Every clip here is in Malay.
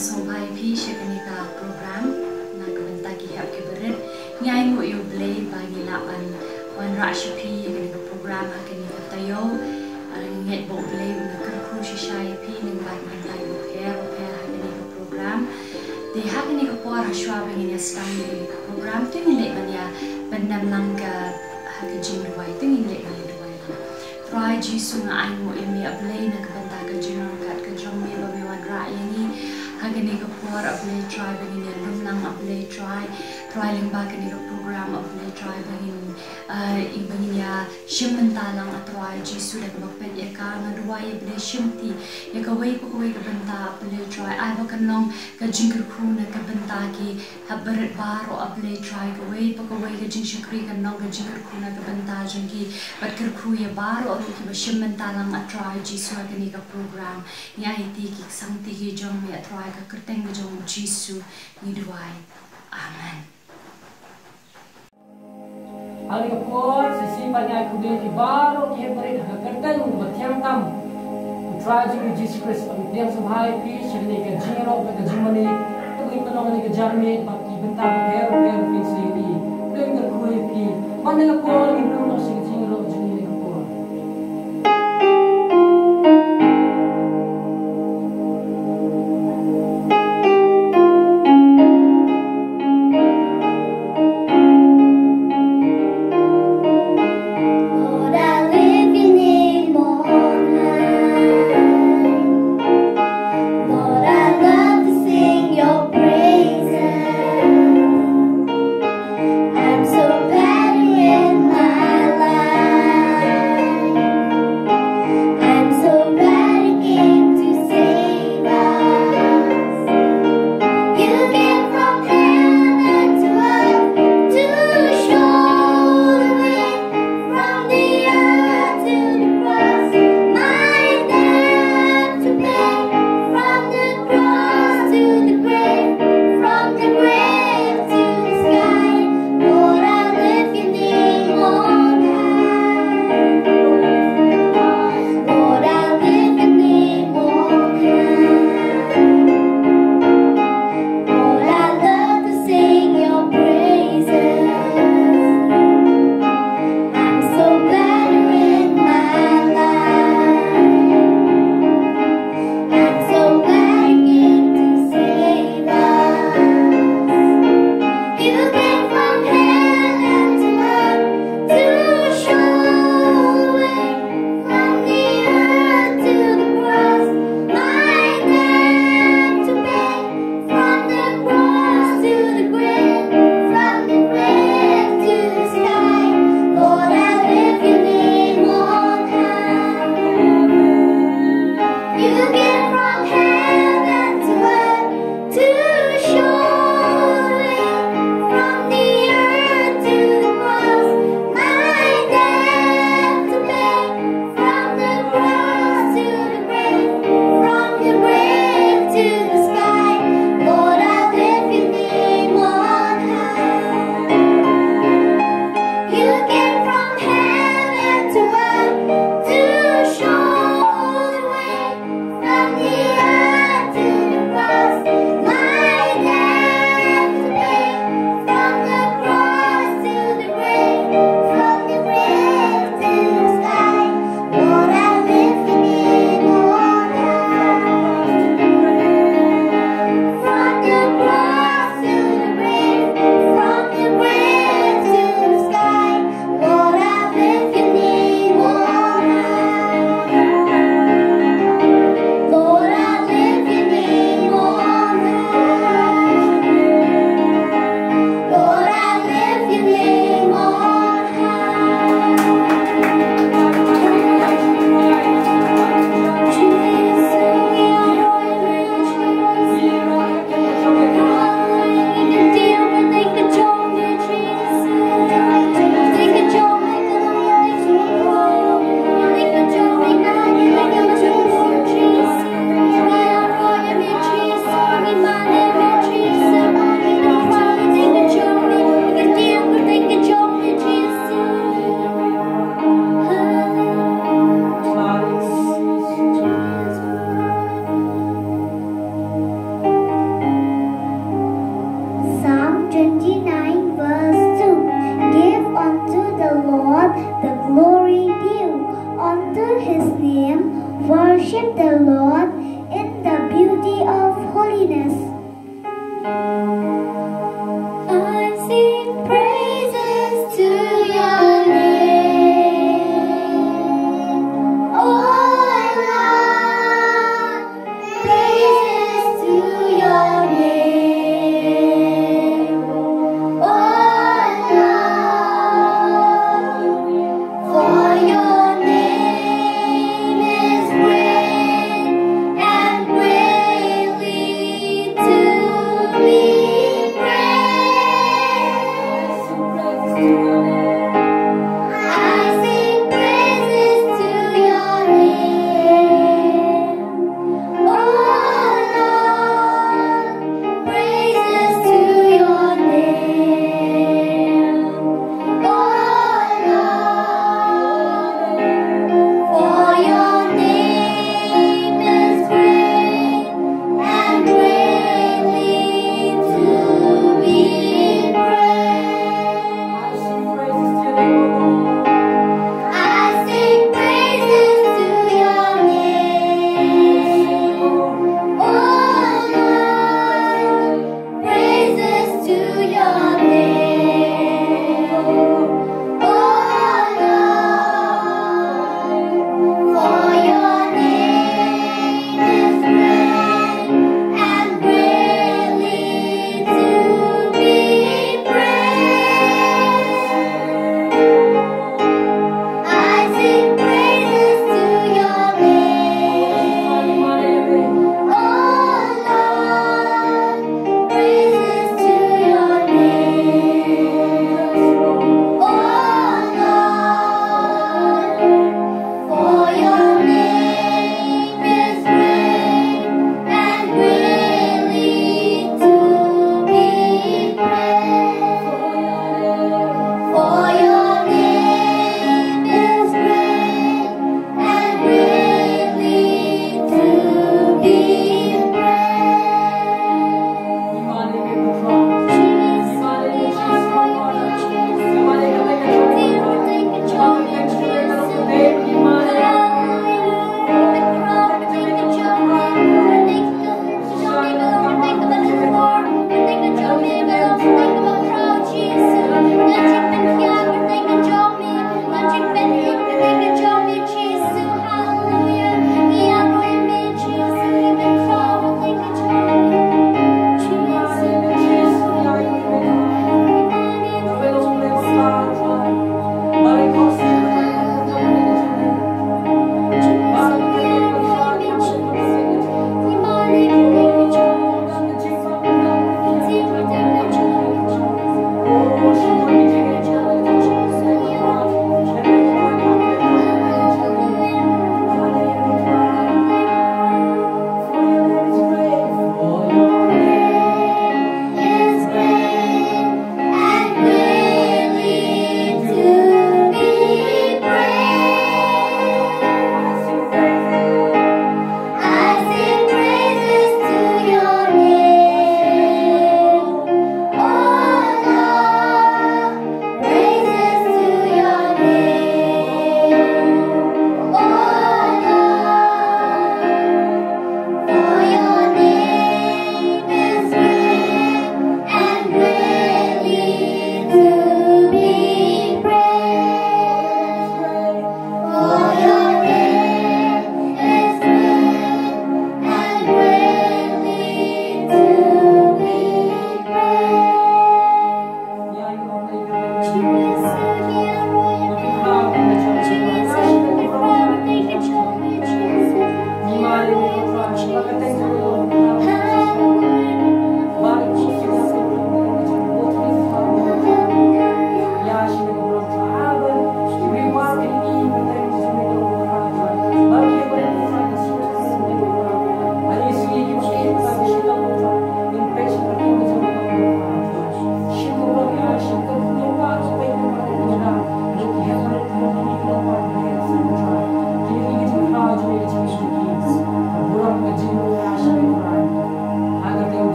Ni sombai pi shekanika program na kebenta ki hap ke berit nyai mo yo blay bagi lapan wan rashi pi shekanika program hakenika tayo nget bo blay una kerkru shishai pi ning bagi benta yo hair hair hakenika program. Di hakenika puar hashwa bagi ni skam ni program. Tu ni lek banya benam langka hakejing duai tu ni lek banya duai Try jisu nga ay mo imi ablay na kabenta ka hagani ka por ablay try bagin ya lum lang ablay try. Try ling ba kani ka program ablay try bagin i bagin ya shim mentalang at try jisu da ka pet ya ka nga duwa ya ablay shim ti ya ka way ko way ka benta ablay try. Ay ba kanong ka jingkar kru na ka benta ki habarit baro ablay try ka way pa ka way ka jing shakri ka nong ka jingkar kru na ka benta jing ki bat kar kru ya baro aru ki ba shim mentalang at try jisu hagani ka program. Ya iti ki sang ti ki jong mi at try ka kerteng ka jong jisu ni duwai amen Ang ikapur, sisipan niya kubil di baro ki hebarit hakakerten batiang tam. Tragic ni Jesus Christ ang tiang subhay pi siya ni ka jiro ka ka jimani tuloy pa naman ni ka jarmi pag ibenta ka pero pero pi sa ili. Tuloy ka kuya pi. Manila po ang ibang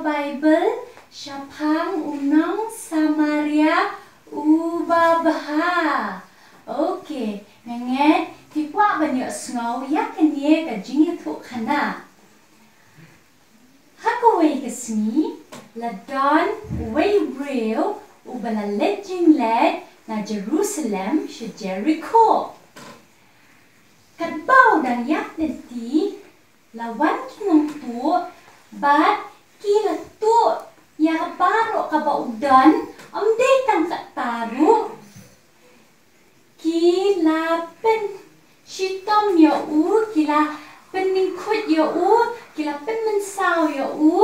Bible Syapang unang Samaria ubabaha. Okay, nganget ti kwa banyo snow ya kanye ka jingi tu kana. Hakaway kasni la don way real ubala legend led na Jerusalem sa Jericho. Kadbaw dan yak nanti lawan kinong tu bat kila tu ya baro ka ba udan am day tang kataru kila pen shitom ya u kila pening kut ya u kila pen mensau ya u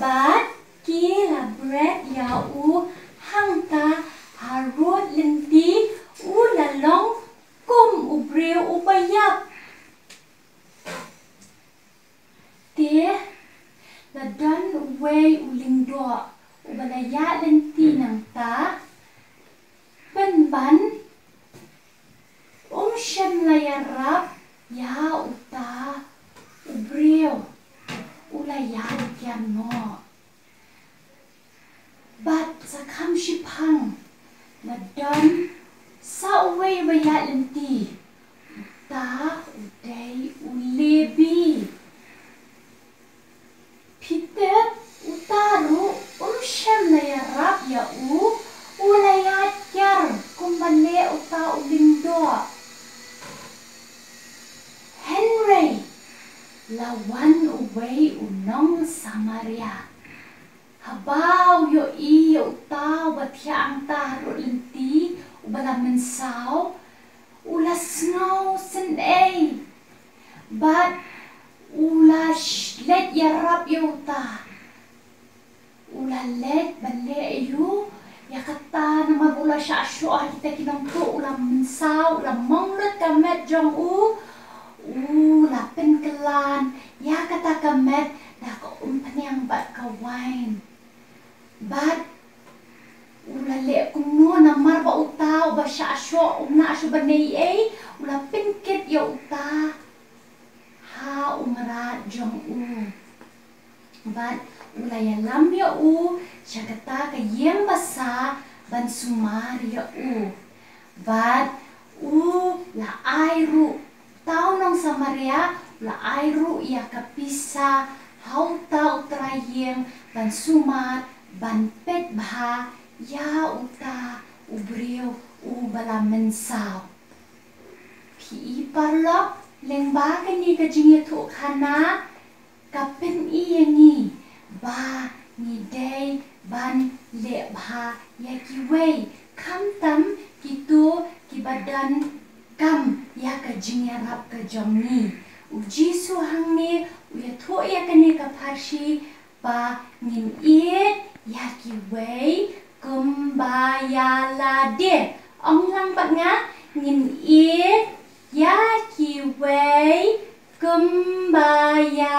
but kila bread ya u hang ta harut lenti u lalong kum ubreu ubayap Teh, la dan way uling do ubalaya lenti nang ta ban ban um shem la yarap ya uta ubreo ulaya kiam no bat sa kam shipang la dan sa way baya lenti ta uday ulebi Peter utaru um shem na yarap ya u ulayat yar kumbale uta ulindo Henry lawan uway unong Samaria Habaw yo i uta batya ang taro linti ubala mensaw ulas ngaw sen ay but ula let yarap yuta ula let bale ayu yakata na magula siya asyo ah kita kinong to ula mensaw ula manglut kamet jong u ula penkelan yakata kamet na ka umpanyang bat ka wine. Bat ula le kuno na marba uta ba siya asyo una asyo ba nei ay ula penket ya uta ha umara jong u. Bat ulaya lam ya u syakata ka yem basa ban sumar ya u. Bat u la airu tau nong samaria la airu ya kapisa hau tau trayem ban sumar ban pet bha ya uta ubreu u bala mensau. Pi parlok leng ba ka ni ka jingi tu khana ka pen i ni. Ba ni day ban le bha ya ki wei. Kam tam ki tu ki badan kam ya ka jingi rap ka jom ni jisu hang ni u ya tu ya ka ni ka phashi ba ngin i ya ki wei kum ba ya la de ong lang ba nga ngin i Ya kiwei kumbaya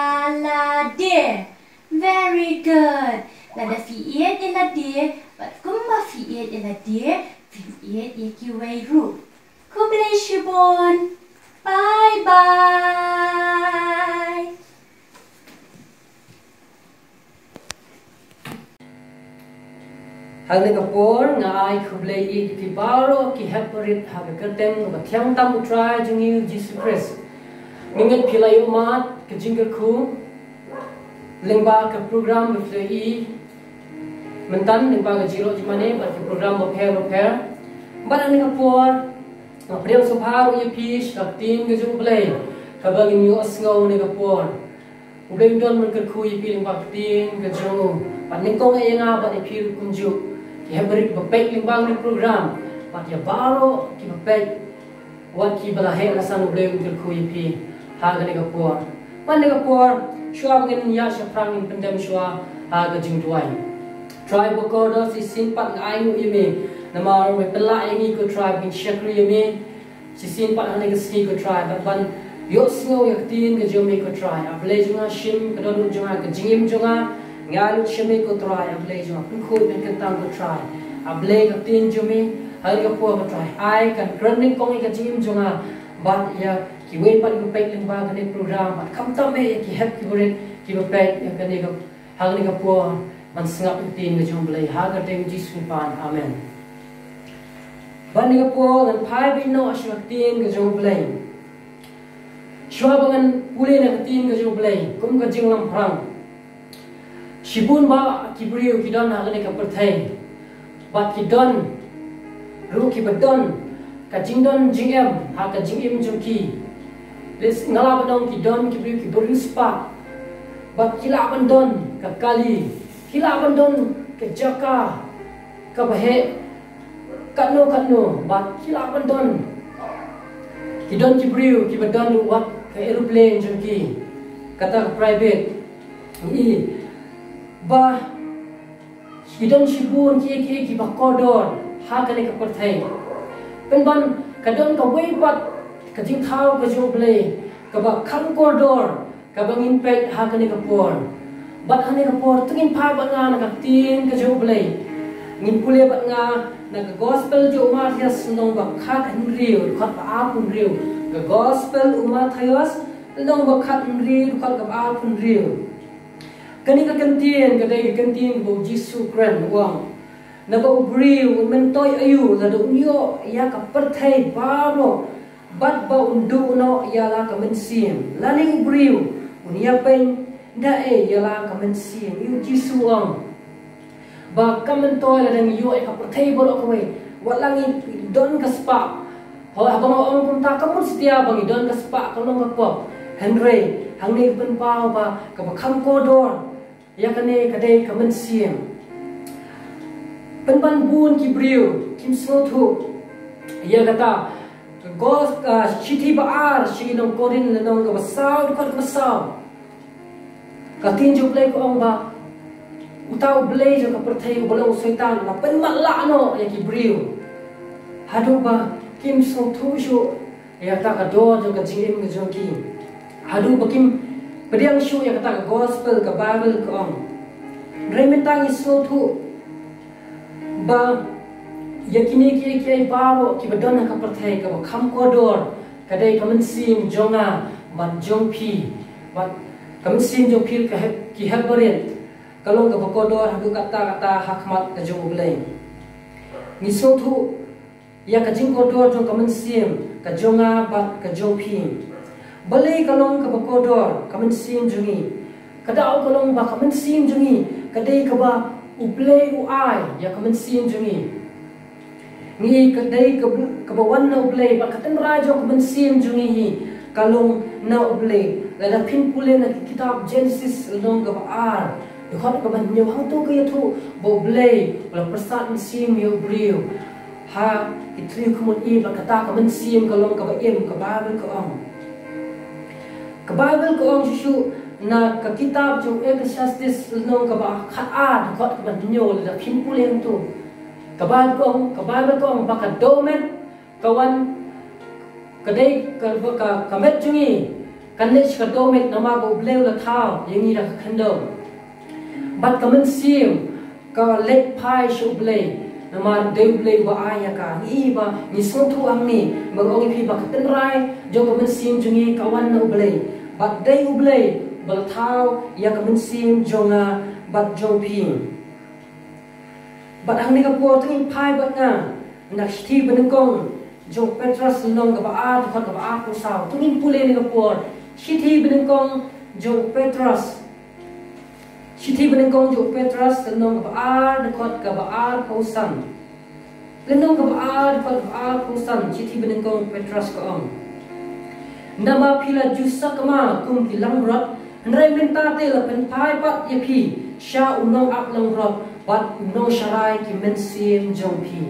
de. Very good. Lada fi'id ila de, but kumba fi'id ila de, fi'id ya kiwei ru. Ku bless you, Bon. Bye bye. hang le kapor nga ai khuble i ki baro ki heparit ha ga katem ba thyang tam try jing you jesus christ. Mingat philai lengba ka program be fle i. Mentan lengba ga jiro jimane ba program bo pher bo pher ba ang kapor nga priang so pharu ye pish ka tin ga jung blai ka ba ngi asngo ne kapor Udah don mereka kui piling baktin ke jong, paling kau ngai nga ba ni pil bapek limbang ni program, pat ya baro ki bapek, wat ki bala he rasan udah mereka kui pi, ha ga ni kapur, pan ni kapur, shua bagin ya in pendem shua ha ga jing tuai. Try bokodo si sin pat ngai ngu imi, nama me pelak ini ko try bin shakri imi, si sin pat ane ga ski ko try, but ban yo singo yak tin ga jome ko try a ble junga shim ka don junga ka jingim junga ngalu shime ko try a ble junga kun ko ben kan tang ko try a ble ka tin jome har ka po ko try ai kan running kong ka jingim junga bat ya ki we pan ko pek ling ba ka ne program bat kam ta me ki hep ki bore ki ba pek ya ka ne ka hang ni kapo man sengap tin ke jong blai ha ka tem jisu pan. Amen ban ni kapo ngan pai bi no asyak tin ke jong blai. Shwa bangan ule na tin ke jong blai kum ka jing lam prang shibun ba kibriu kidon ha ni ka perthai ba kidon ru ki badon ka jing don jing em ha ka jing em jong ki. Les ngala badong ki don ki briu ki beri spa. Ba kila bandon ka kali kila bandon ke jaka ka kano kano ba kila bandon ki don ki briu ki ka aeroplane jong ki. Kata ka private i. Ba ki don shibun ki ki ki ba kodor ha ka ne ka perthai pen ban ka don ka wei pat ka jing thau ka jo ble. Ka ba kham koridor ka ba ngin pet ha ka ni ka por bat ha ni ka por tungin pha ba na ka tin ka jo ble ngin pule ba nga na ka gospel jo ma thias nong ba khat an riu khat ba a pun riu ka gospel uma thias nong ba khat an riu khat ka a pun riu kani ka kantin ka dai kantin bo jisu kran wang na ba ubriu men toy ayu la do nyo ya ka perthai baro bat ba undu no ya la ka men sim la ni briu unia pen da e ya la ka men sim yu ji su ang ba ka men to la dang yu e ka prthei bo ko we wa la ni don ka spa ho ha ba ong kum ta ka mun stia ba ni? Don ka spa ka long ka po henry hang ni pen pa ba ka ba kham ko dor ya ka ne ka dei ka men sim pen ban bun ki briu kim so thu. Ya ka ta gos ka chithi ba ar shi nong korin le nong ka sao ko ka sao ka tin ju play ko ong ba utau blay jo ka perthai ko bolong setan. La pen ma la no. Ya ki briu hadu ba kim so thu shu ya ta ka do jo ka jing im jo ki. Hadu ba kim. Pediang shu ya ta ka gospel ka bible ko ong remetang iso thu ba yakini ki ki ai baro ki badona ka perthai ka kham ko dor. Ka dai kamen sim jonga man jong phi ba kamen sim jo phil ka ki kalong ka ko dor ha ka ta ta hakmat ka jong blai ni so thu ya ka jing ko dor jong kamen sim ka jonga ba ka jong phi balai kalong ka ko dor kamen sim jongi ka dau kalong ba kamen sim jongi ka dai ka ba uplay u ai ya kamen sim jongi ngi ka dai ka ka ba wan na ublay ba ka tan rajo ka man sim jungi hi kalong na ublay la da pin pule na kitab genesis long ka ba ar ดูคนก็มันเนื้อหงตัวก็ยังทูบอบเล่เราประสาทมันซีมอยูบริวฮะอิทธิขมุนอีเรากระตากับมันซีมก็ลมกับเอ็มกับบาเบลก็อ่องกับบาเบลก็อ่องชูชูนะกับกิตาบจงเอกชัสติสลงกับข้าอาดูคนกับมันเนื้เลยพิมพ์ปุเรียนตัวกับบาเาลกับองกับบาเาลกับองบักโดเมนกวันก็ได้กับกับกับเม็ดจุงีกันเลชกับโดเมนนำมาบุเบลละท้าอย่างนี้ระคันเดิม bat kamen sim ka let pai shu blei. Nama de blei wa aya ka. Ni ba ni so thu ang ni. Magong phi ba katan rai jo kamen sim jungi kawan na blei. Bat dei blei bal thao ya kamen sim jonga bat jong phi bat hang ni ka po tingin pai bat nga. Nak sti ben kong jo petras nong ka ba a ko ka ba a ko sao. Tingin pule ni ka po sti ben kong jo petras sti ben kong jo petras nong ka ba a ko ka ba a ko san lenong ka ba a ko ka ba a ko san sti ben kong petras ko ong nama pila jusa kama kum kilang rat Nrai menta te la pen pai pat ye pi. Sha unong ap long rot bat unong sharai ki men sim jong pi.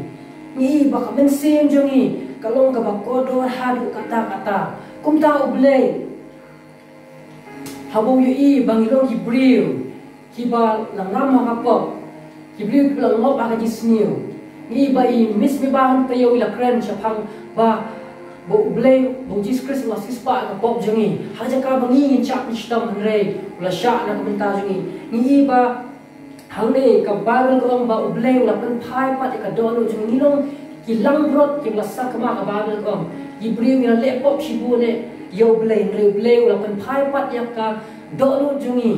Ni ba ka men sim jong ni kalong ka ba ko do ha du kata kata kum ta uble habo yu i bang ilong ki briu ki ba lang ram ha pop ki briu ki lang ngop ha ji sniu ni ba i mis mi ba han te yo ila kren cha phang ba bo uble bo Jesus Christ la sis pa ka pop jangi ha ja ka bangi in chap ni stam re la sha na komenta jangi ni ba hang ne ka bible ko ba uble la pen phai pa ka do lo jangi ni long ki lang brot ki la sa ka ma ka bible ko ki bri mi le pop shi bu ne yo ble re ble la pen phai pa ya ka do lo jangi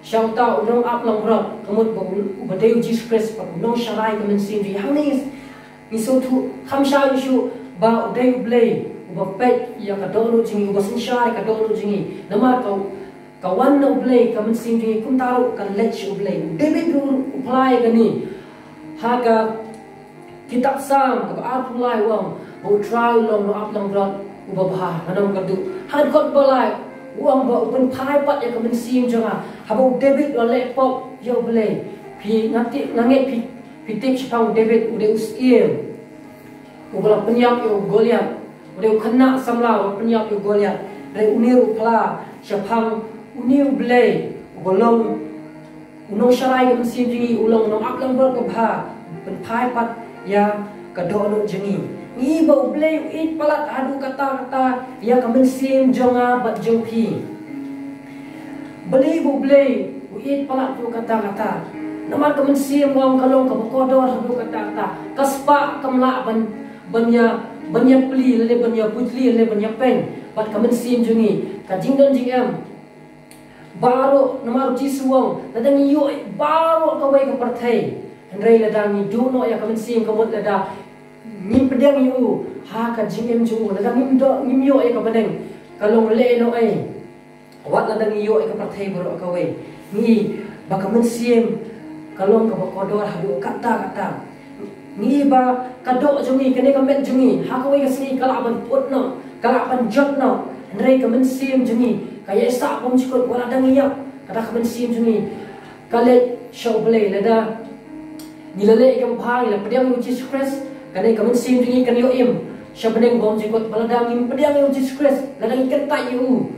Siang tau unong ap lang rot kamut ba ba deu Jesus Christ pa unong sharai kamen di hang ni so tu kham sha ni shu ba deu blay ba pet. Ya ka do lu jingi ba sin shai ka do lu jingi nama ka ka wan no blay kamen sim di kum taru kan let shu blay ru apply ka ni ha ka kitab sam. Ka ap lai wang ba try long no ap lang rot ba ba hanam ka du ba lai uang ba upen pai pat ya kamen sim janga habo David lo le yo ble pi ngati nganget pi pi tik chpang David ude us ie ubala penyap yo Goliath. Ude kena samla penyap yo Goliath. Re unir pla chapang unir ble ubolong unong sharai kamen sim jingi ulong no aklang pen pai pat ya kadono jingi ni ba ublay it palat adu kata kata ya kamen sim jonga bat jongpi beli bu blay it palat tu kata kata nama kamen sim wang kalong ka kodor adu kata kata kaspa kamla ban banya banya pli le banya putli le banya pen. Bat kamen sim jongi ka jingdon jingam. Baru nama jisuang ladang yo baru kawai ka partai Henry ladang ni do ya kamen sim kamut ladang ngim pedang yu ha ka jingem ju na dang ngim do ngim yo e ka pedang kalong le no ai wat na dang yo e ka prathai bro ka we ni ba ka men siem ka ba ko do ha do kata kata. Ni ba ka do ju ni ka ka met ju ni ha ka we ka sni kala ban put no kala ban jot no ndrei ka men siem ju ni ka ye sa ko wala dang ya ka da ka men siem ju ni ka le show play le da ni le le ka pa ni le pedang yu Jesus Christ Kanai kamu sim tinggi kan yo im. Siapa bom baladang im pediang yo Jesus Christ. Ladang ikan tak yo.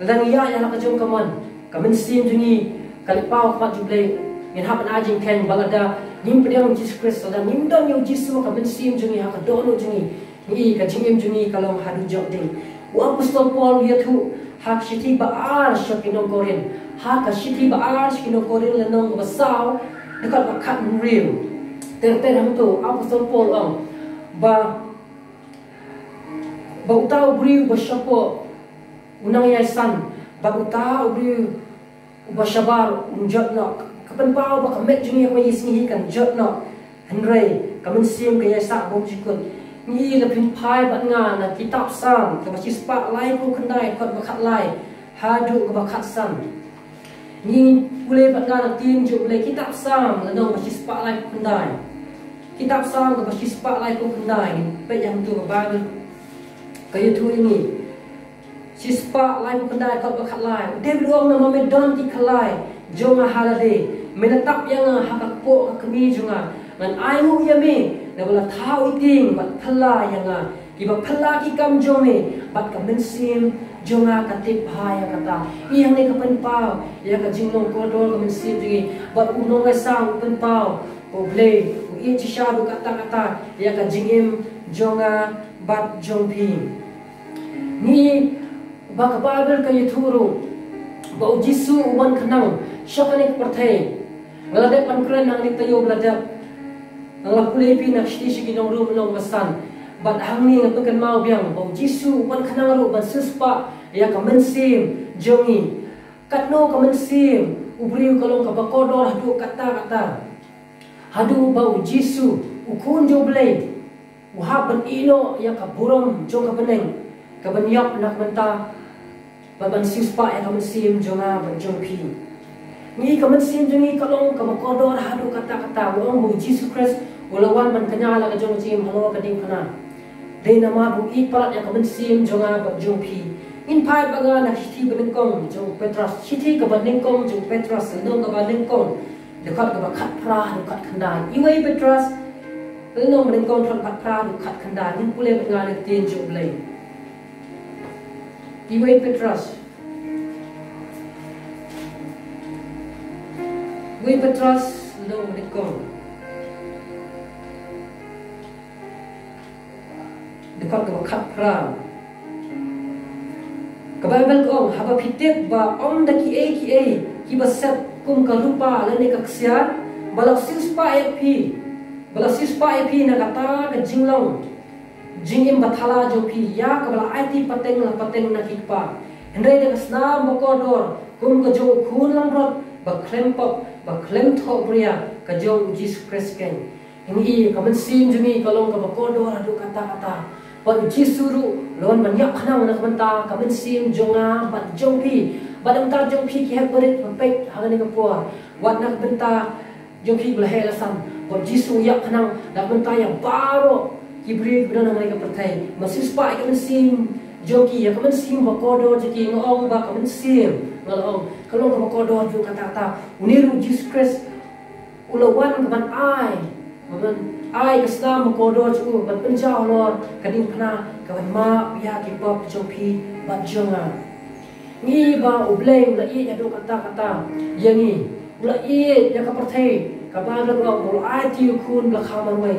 Ladang iya yang nak kejum kaman. Kamu sim tinggi kali pau kat juble. Ngin hapan ajing ken balada nim pediang Jesus Christ. Ladang nim don yo Jesus kamu sim tinggi hak dono tinggi. Ni kajing tinggi kalau hadu jok ding. Apostol Paul ya tu hak shiti ba ar shopinong korin. Hak shiti ba ar shopinong korin lenong basau dekat bakat real ter ter ham tu apostol paul ang ba ba utau bri ba shapo unang yai san ba utau bri ba shabar unjat na kapan pau ba kamet juni apa yisni kan jot na henry kamen sim ke yai sa bom jikun. Ni la pin pai ba nga na kitab sam. Ka ba spa lai ko khandai kot ba khat lai. Hadu ka ba khat sam. Ni boleh ba nga na tin ju boleh kitab sam. La no ba spa lai khandai kitab sam ko pasti sepak lai ko kendai pe yang tu ba kaya tu ini. Si sepak lai ko kendai ko bakat lai de ruang nama me don ti kalai jonga halade menetap yang hak ko ka kemi jonga ngan ai mu ya me na bala thau iting bat phala yang ki ba phala ki kam jome bat ka men sim jonga ka te kata. Yang ne ka pen pau. Ya ka jinglong ko dor ka men sim ji bat unong ga sang pen pau ko blei i chi sha bu kata kata ya ka jingim jonga bat jongpi ni ba ka bible ka yithuru ba u jisu khanang shakane parthai ngala de pan kran nang ni tayo blada ngala pule pi na shti shi kinong ru long basan bat hang ni ngap kan mau biang ba u jisu wan khanang ru ban suspa ya ka mensim jongi. Katno ka mensim ubri kalong ka bakodor hadu kata kata hadu bau jisu ukun jo blai uha ban ino ya ka buram jo ka beneng ka ban yap nak menta baban sispa ya ka mesim jo nga ban jo pi. Ni ka mesim jo ni kalong ka makodor hadu kata kata wong bu jisu christ walawan man kanya la ka jo jim halo ka ding kana de nama bu i palat ya ka mesim jo nga ban jo pi. In pai baga na hiti ban kong jo petras hiti ka ban kong jo petras no ดี๋ยวขัดกับขัดพราดูขัดขันดานอีเวย์เบตรัสหรื่องนมเรื่องกองทนขัดพราดูขัดขันดานนี่กูเล่นงานเรื่อเตียนจบเลยอีเวย์เบตรัสวิปตรัสน้มเรื่องกอง dekat ke bakat pram kabel bel gong haba pitek ba ดั da ki คีเอคีบัสเซ kum ka rupa la ne ka ksiar bala sis pa e pi bala sis pa e pi na kata ka jinglong jingim bathala jo pi ya ka bala ai ti pateng la pateng na ki pa endre de sna mo ko dor kum ka jo khun lang rot ba klem pop ba klem tho bria ka jong Jesus Christ ken ini ka men sim jumi ka long ka ba ko do ra do kata kata. Ba Jesus ru lon ban yak khana na ka ta ka men sim jonga ba jong pi ba dam ta jong pi ki ha berit ba pe ha ni ka po wat nak benta jong pi bla he la sam ba Jesus yak khana da benta ya baro ki bri bra na ka pertai. Masis pa ka men sim joki ya kaman sim ba kodo jiki ngong ba kaman sim. Ngalong kalau ka kodo ju kata kata uniru Jesus Christ ulawan kaman ai. Kaman ai kasna ba kodo ju ban penjau lor. Kading kana kaman ma ya ki pop joki ba jonga ni ba ublei ula i ya do kata kata. Yangi ula i ya ka perthai ka ba la ko ul ai ti kun la khaman wei.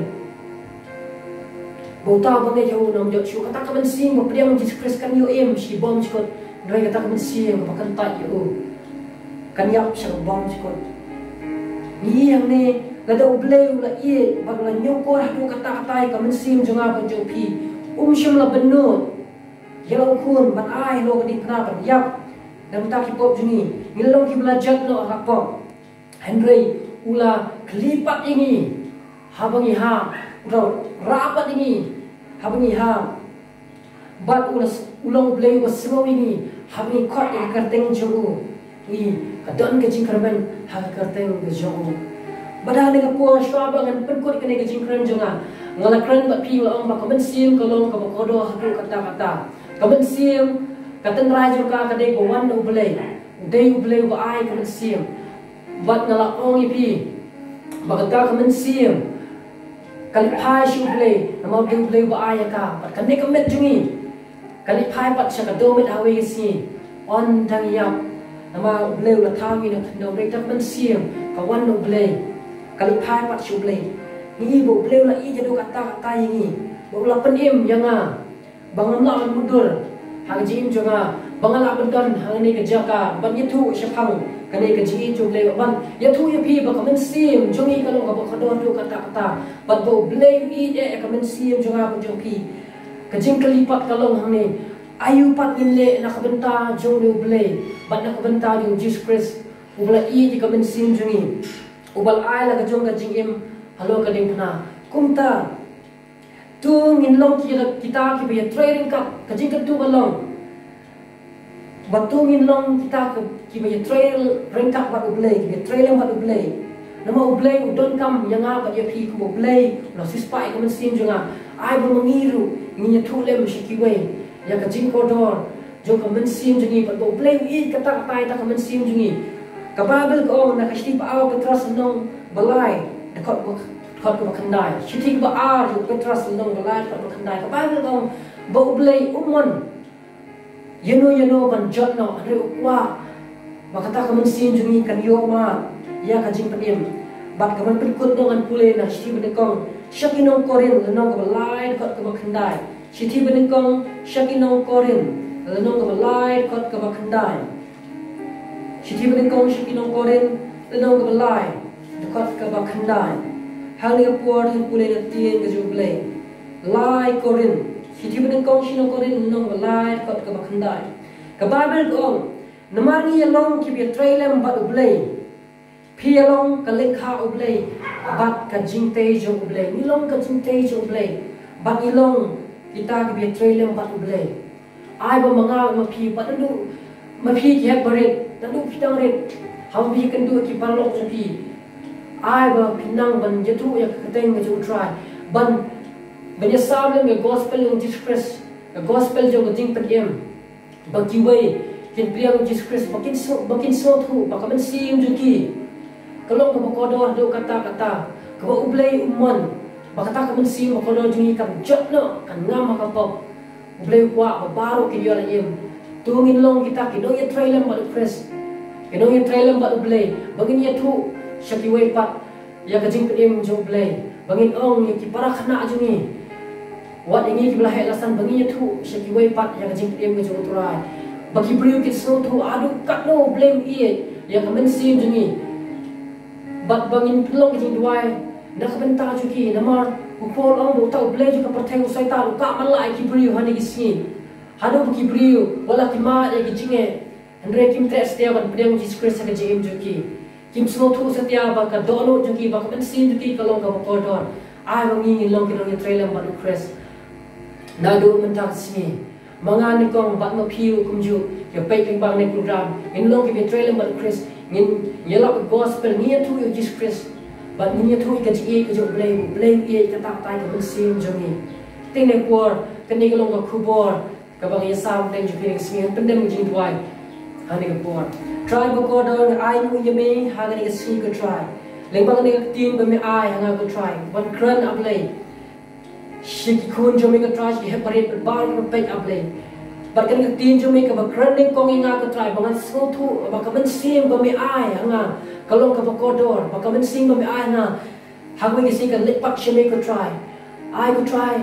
Bau tahu bangga jauh nam jauh syuk kata kaman sing bapa dia menjadi kris kan yo em si bom cikot Rai kata kaman sing bapa kan tak yo kan yap syuk bom cikot Ni yang ni Lada ublay ula iye Bagla nyoko rah tu kata kata kaman sing junga ban jauh pi Um syum la benut Yalau kun ban ai lo kadi kenapa Yap Dan tak kipop juni. Ngilau ki belajar lo rapop Henry ula kelipat ini Habangi ha Udah rapat ini Habangi ha Bat ulas ulang belai was semua ini Habangi kot yang kerteng jogu Ini kadon ke jingkarban Ha kerteng ke jogu Badal dengan puang syuaba dengan perkut kena ke jingkaran jonga Ngalakran bat pi ulang bak kamen sim kalong ka bakodo hatu kata-kata Kamen sim katan rajo ka kadai ko wan belai Dai u belai ba ai kamen sim Bat ngalakong ipi Bagata kamen sim kali pai shu play. Nama ding play ba aya ka pat kan ne kamet jungi kali pai pat sha ka do met awe si on dang yap. Nama play la thangi na no break tak man siam. Ka wan no play. Kali pai pat shu play. Ni bo play la i jadu kata kata ini bo la pen im yang a bangam la mudur hang jim jonga bangala bendan hang ni ka jaka ban yitu shapang kani ka ji chu ble ban ya thu ya phi ba kamen sim jongi ka lo ka ba khadon tu kata kata bat bo ble i e ka men sim jonga bu jong phi ka jing pat ka long hang ni. Ayu pat in le na ka benta jong le ble bat na ka benta jong jesus christ. Ubla i ji ka men sim jongi ubal ai la ka jong ka jing im halo ka ding na tu ngin long ki kita ki be trading kap ka jing ka tu ba long? Batungin long kita ke kiba trail rengkak bat ublay kiba trail yang bat ublay. Nama ublay udon kam yang apa dia pi kubo ublay lo sispai kamen sim junga ai bo mengiru nginya tulem shikiwe ya ka jing kodor jo kamen sim jungi bat ublay i kata kata ta kamen sim jungi kababel ko na kashti pa aw petras nong balai kot ko kandai shiti ba ar jo petras nong balai ko kandai kababel ko bo ublay umon. Yano yano ban jot no ane ukwa. Makata kaman sin jungi kan yo ma Ya ka jing panim Bat kaman perkut no kan pule na shiti benekong Shaki nong korin lenong ka balay kot ka bakandai Shiti benekong shaki nong korin lenong ka balay kot ka bakandai Shiti benekong shaki nong korin ka balay kot ka bakandai Hal ni ka puar hin pule na tien ka jublay Lai korin Siti bidang kong sino ko rin nung balay kot ka bakandai. Ka Bible kong, namari along ki bi trailem bat ublay. Pi along ka lengkha ublay, bat ka jingte jo ublay. Nilong ka jingte jo ublay. Bat ilong kita ki bi trailem bat ublay. Ai ba mga ma pi bat ndu ma pi ki het barit, ndu pitang rit. Ham bi kan du ki parlok jo pi. Ai ba pinang ban jetu ya kateng jo try. Ban Banya sablem ke gospel yung Jesus Christ. Gospel yung jing pediem. Bagi way kin priang Jesus Christ bakin so bakin so thu bakaman sim juki. Kalau ka bakodo do kata kata. Ka ba ublay umon. Bakata ka man sim bakodo jungi kam jot no kan ngam ka pop. Ublay kwa babaro kin yo la yem. Tungin long kita kino ya trailer ba Christ. Kino ya trailer ba ublay. Bagin thu syaki way pat. Ya ka jing pediem jo ublay. Bangin ong ya ki para khana jungi. Wat ini kiblah helasan bangi tu syaki wei pat yang jing piem ke jong turai. Bagi beriu kit so tu adu kat no blame ie yang kamen sim jengi. Bat bangin pelong jing duai nak benta juki namar upol ong bo tau blame juga perteng usai ta lu ka malai ki beriu hani ki sin. Hadu ki beriu wala ki ma ya ki jinge Andre kim tre setia kan pedang Jesus Christ ka jim juki. Kim sno thu setia ba ka dono juki ba ka ben sin juki ka long ka ko dor. Ai bang ngi long ki long trailer ba Christ. Na do men tak smi. Mga ni kong bat mo piu kum ju ya pe king bang ni program. In long ki trailer ba Christ. Ngin yelak gospel ni thu Jesus Christ. But ni thu ka ji ka jo blame blame ye ka tak tai ka ben sin jumi. Ting ne por ka ni ka long ka khubor ka bang ye sam teng ju ki smi pendem jing duai hani ka por try ba ko do ai mu ye me ha ga ni ka si ka try. Leng ba ni ka tin ba me ai ha ga ko try. Ban kran up lay shi ki kun jo me ka try. Ki he pare ba ba pe up lay ba kan ka tin jo me ka ba kran ni ko nga ka try. Ba ngan so thu ba ka ban sim ba me ai ha nga ka long ka ba ko do ba ka ban sim ba me ai na ha ga ni si ka lip pak shi me ka try. Ai ko try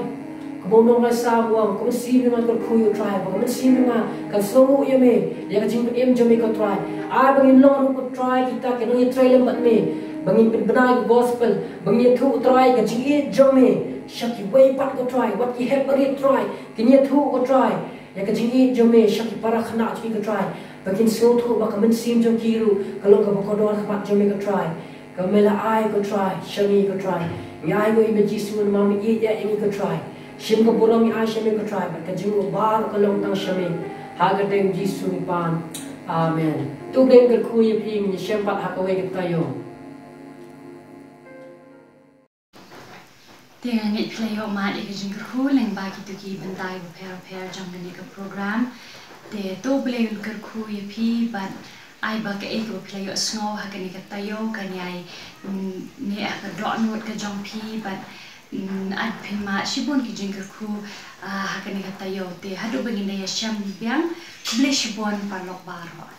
Bono nga sa wang, kung sino nga kung kuyo try, kung sino nga kung sumu iya me, ya ka jingpit im jami ka try. Ah, bangin long ko try kita, kino yung try lambat me, bangin pinbanay ko gospel, bangin tu try ka jingi jami, shaki way pat ko try, what ki hep rin try, kini tu ko try, ya ka jingi jami, shaki para khana chmi ka try, bangin so tu baka man sim jam kiru, kalong ka bakodor ka pat jami ka try, ka mela ai ko try, shami ko try, ngai ko ibe jisu mami i ya ini ko try. Bulang ni Aisha mi ko try but kajing mo bar ko long tang shami haga deng Jisu ni pan. Amen. Tu deng ke ku ye ping ni shem pat hakawe ke tayo. Dengan ngit play ho mat ik jing kerhu leng bagi tu ki bentai bu per per jam ni ke program. Te to play kerhu ye pi but ai ba ke ik play yo snow ha ke ni ke tayo. Kan yai ni ka dot note ke jong pi but ad pima shibon ki jingir ku hakani kata yo te hadu bagi na ya sham biang. Kuble shibon parlok baro